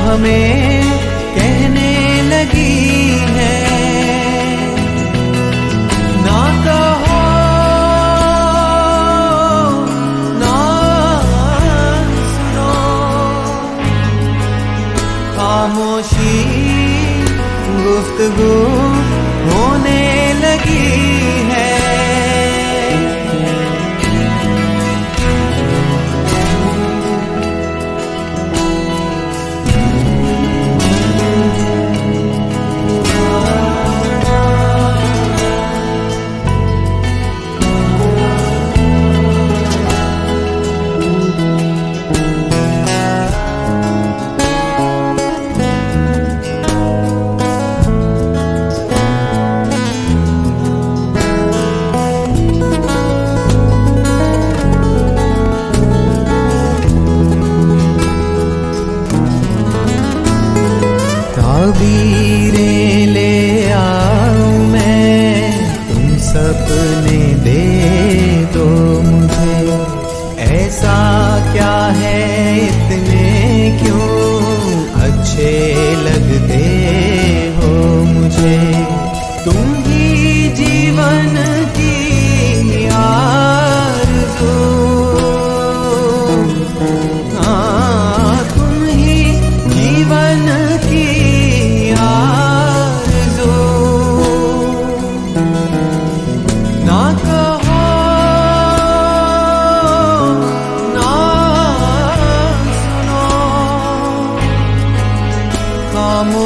हमें कहने लगी है। ना कहो ना सुनो। खामोशी गुफ्तगु होने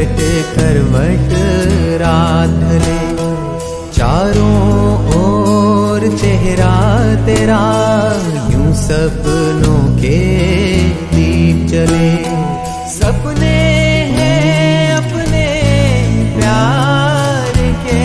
करवट करवट रात ले चारों ओर चेहरा तेरा, यूँ सपनों के दीप चले सपने अपने प्यार के।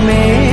me.